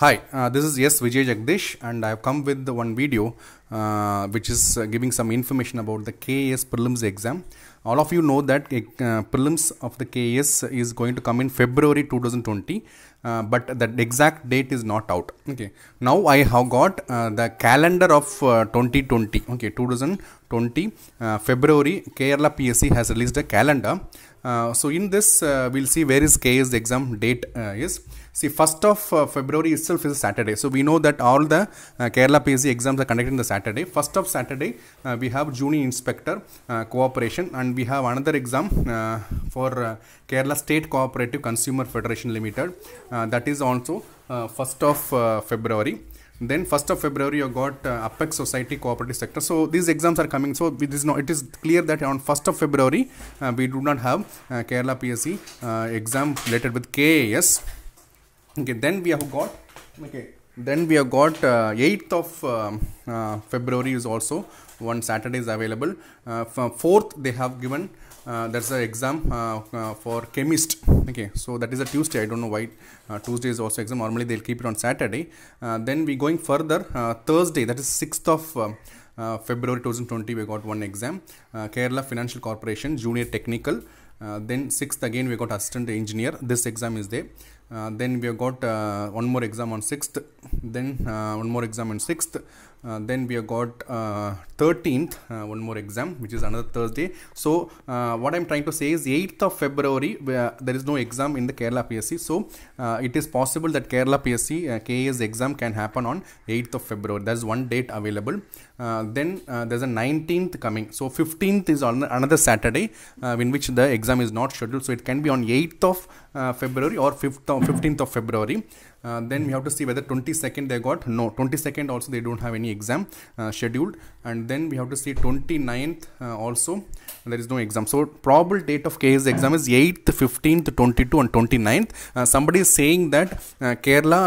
Hi, uh, this is S. Vijay Jagdish, and I have come with the one video uh, which is uh, giving some information about the KAS prelims exam. All of you know that uh, prelims of the KAS is going to come in February 2020, uh, but the exact date is not out. Okay, now I have got uh, the calendar of uh, 2020. Okay, 2020 uh, February Kerala PSC has released a calendar. Uh, so in this, uh, we'll see where is KAS exam date uh, is. See, first of uh, February itself is Saturday. So we know that all the uh, Kerala PSC exams are conducted on the Saturday. First of Saturday, uh, we have Junior Inspector uh, Cooperation, and we have another exam uh, for Kerala State Cooperative Consumer Federation Limited. That is also uh, first of February. Then first of February, you got uh, Apex Society Cooperative Sector. So these exams are coming. So it is not. It is clear that on first of February, uh, we do not have uh, Kerala PSC exam related with KAS okay then we have got okay then we have got uh, 8th of um, uh, february is also one saturday is available. Uh, f- 4th they have given uh, that's the exam uh, uh, for chemist. Okay so that is a tuesday. I don't know why tuesday is also exam. Normally they'll keep it on saturday. Then we going further thursday that is 6th of um, february 2020 we got one exam. Kerala financial corporation junior technical. Then sixth again we got assistant engineer. This exam is there then we have got uh, one more exam on 6th then uh, one more exam on 6th uh, then we have got uh, 13th uh, one more exam which is another thursday. So uh, what i'm trying to say is 8th of february there is no exam in the kerala psc so uh, it is possible that kerala psc uh, exam can happen on 8th of february. There's one date available. Uh, then there's a 19th coming. So 15th is on another saturday in which the exam is not scheduled. So it can be on 8th of february or 5th of 15th of february uh, then we have to see whether 22nd they got. No 22nd also they don't have any exam uh, scheduled. And then we have to see 29th uh, also there is no exam. So probable date of KS exam is 8th 15th 22 and 29th uh, somebody is saying that uh, Kerala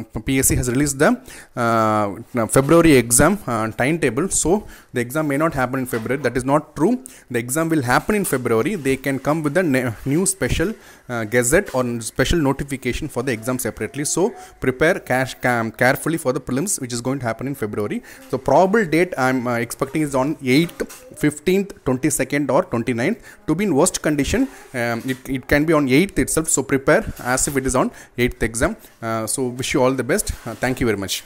uh, PSC has released the uh, February exam uh, timetable. So the exam may not happen in February. That is not true. The exam will happen in February. They can come with a new special uh, gazette or special notification for the exam separately. So prepare cash carefully for the prelims which is going to happen in February. So probable date I'm expecting is on 8th 15th 22nd or 29th to be in worst condition. Um, it, it can be on 8th itself so prepare as if it is on 8th exam. Uh, so wish you all the best. Uh, thank you very much